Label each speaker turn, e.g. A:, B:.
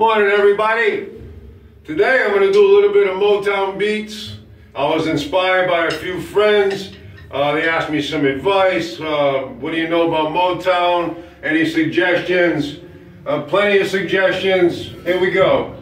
A: Morning, everybody. Today I'm going to do a little bit of Motown beats. I was inspired by a few friends. Uh, they asked me some advice. Uh, what do you know about Motown? Any suggestions? Uh, plenty of suggestions. Here we go.